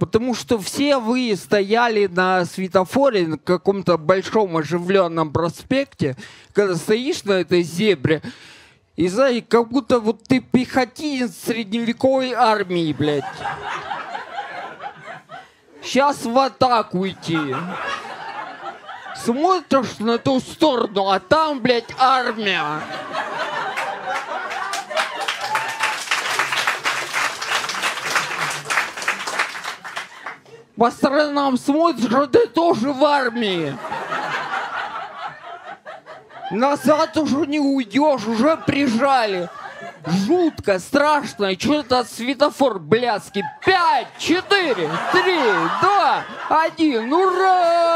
Потому что все вы стояли на светофоре на каком-то большом оживленном проспекте, когда стоишь на этой зебре, и знаешь, как будто вот ты пехотинец средневековой армии, блядь. Сейчас в атаку идти. Смотришь на ту сторону, а там, блядь, армия. По сторонам смотришь, а ты тоже в армии. Назад уже не уйдешь, уже прижали. Жутко, страшно, что-то светофор блядский. Пять, четыре, три, два, один, ура!